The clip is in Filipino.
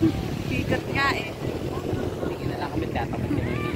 Higat nga eh. Tingin na lang kami tatamad.